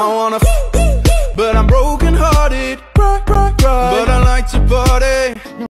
I wanna f But I'm broken hearted But I like to party.